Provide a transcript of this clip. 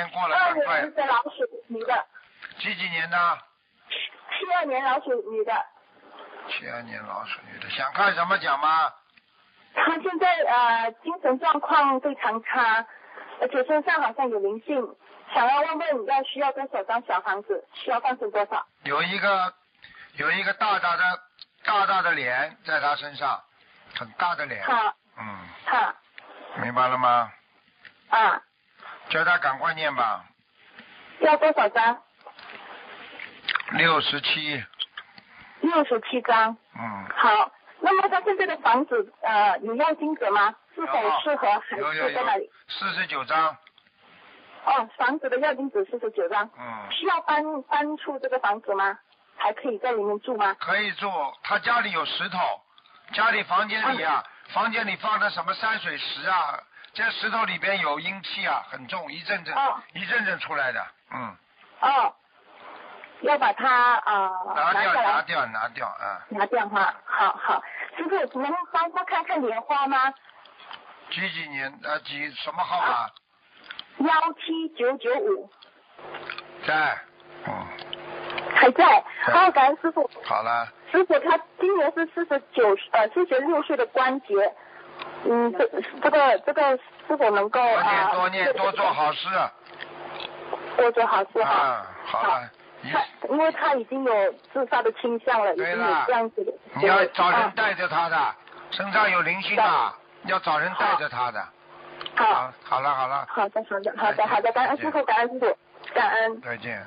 间过了，二赶快年。的老鼠女的，几几年的？七二年老鼠女的，七二年老鼠女的，想看什么讲吗？她现在呃精神状况非常差，而且身上好像有灵性，想要问问要需要多少张小房子，需要放成多少？有一个有一个大大的大大的脸在他身上，很大的脸。好，嗯，好，明白了吗？啊，叫他赶快念吧，要多少张？六十七。六十七张。嗯，好，那么他现在的房子呃有要金子吗？是否适合还有有有是在那里？四十九张。哦，房子的要金子四十九张，嗯，需要搬搬出这个房子吗？还可以在里面住吗？可以住。他家里有石头，家里房间里啊，房间里放的什么山水石啊，这石头里边有阴气啊，很重，一阵阵、哦一阵阵出来的。嗯，哦，要把它啊、呃、拿掉拿掉拿掉啊！拿掉哈，好好，师傅能帮他看看莲花吗？几几年啊几什么号码？幺七九九五在。嗯，还在，在好，感恩师傅。好了，师傅他今年是四十九呃四十六岁的关节，嗯，这这个这个是否能够多啊、念多念多做好事多做好事哈。啊！好了，一他因为他已经有自杀的倾向了，已经有对了这样子的。你要找人啊带着他的，身上有灵性啊，要找人带着他的。好，好，好了好了，好的，好的，好的，好的，感恩师傅，感恩师傅，感恩。再见。